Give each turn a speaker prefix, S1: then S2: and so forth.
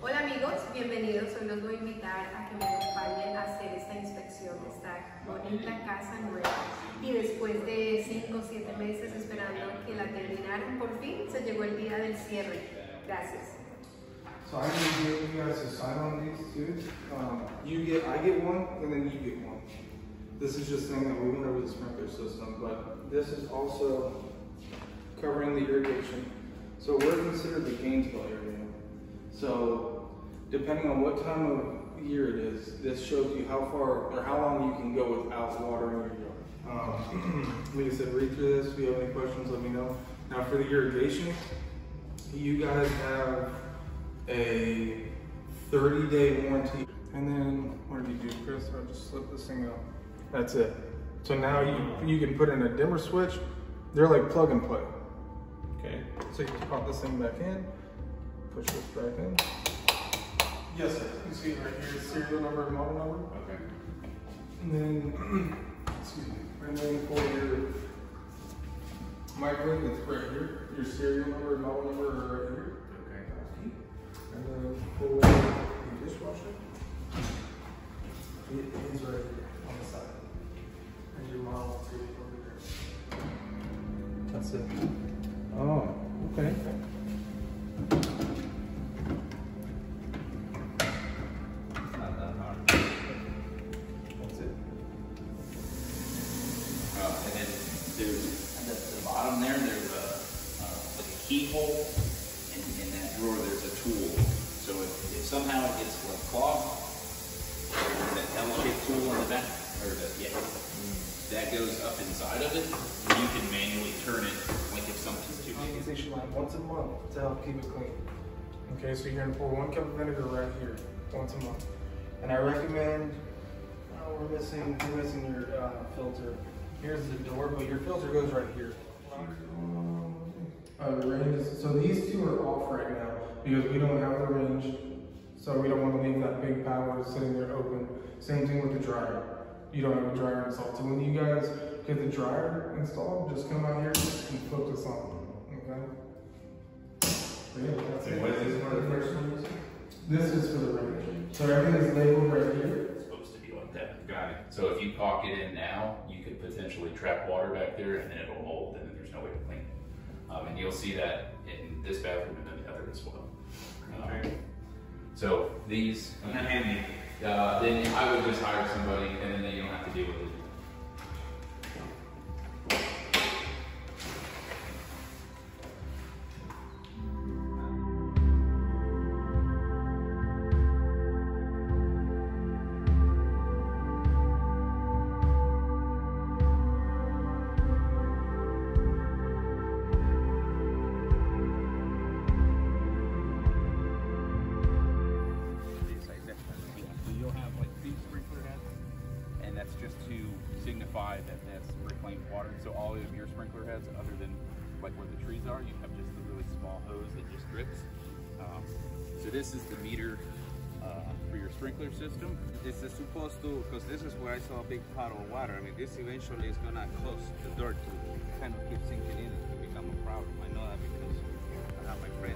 S1: Hola amigos, bienvenidos. Hoy los voy a invitar a que me acompañen a hacer esta inspección de esta bonita casa nueva. Y después de 5 o 7 meses esperando que la terminaran, por fin se llegó el día del cierre. Gracias.
S2: So I'm gonna get you guys to sign on these too. Um, you get, I get one, and then you get one. This is just saying that we went over the sprinkler system, but this is also covering the irrigation. So we're considered the Gainesville area. So depending on what time of year it is, this shows you how far or how long you can go without watering your yard. Um, like I said, read through this. If you have any questions, let me know. Now for the irrigation, you guys have a 30 day warranty. And then what did you do, Chris? I just slipped this thing out. That's it. So now you you can put in a dimmer switch. They're like plug and play. Okay. So you just pop this thing back in, push this back in. Yes, sir. You see it right here, serial number and model number.
S3: Okay.
S2: And then, excuse me, and then for your microwave, it's right here. Your serial number and model number are right here.
S3: Okay.
S2: And then for your dishwasher, it is right here on the side. And your model too over there. That's it.
S3: Oh, okay. Bottom there, there's a, uh, like a keyhole, and in that drawer, there's a tool. So if, if somehow it gets like clogged, there's that L-shaped tool in the back, or the, yeah, that goes up inside of it, and you can manually turn it, like if something's too big.
S2: Condensation line once a month to help keep it clean. Okay, so you're gonna pour one cup of vinegar right here, once a month. And I recommend, oh, we're missing, we're missing your uh, filter. Here's the door, but your filter goes right here. Uh, the range is, so these two are off right now because we don't have the range. So we don't want to leave that big power sitting there open. Same thing with the dryer. You don't have a dryer installed. So when you guys get the dryer installed, just come out here and flip this on. Okay? So yeah, that's it.
S3: what is this one, the first one?
S2: This is for the range. So everything is labeled right here.
S3: It's supposed to be like that. Got it. So if you caulk it in now, you could potentially trap water back there and then it'll mold and then there's no way to clean it. Um, and you'll see that in this bathroom and then the other as well. Um, So these, uh, then I would just hire somebody and then you don't have to deal with it.
S4: Signify that that's reclaimed water. So all of your sprinkler heads, other than like where the trees are, you have just a really small hose that just drips. Um, so this is the meter uh, for your sprinkler system.
S5: This is supposed to, because this is where I saw a big puddle of water. I mean, this eventually is gonna close the dirt to kind of keep sinking in and become a problem. I know that because I have my friend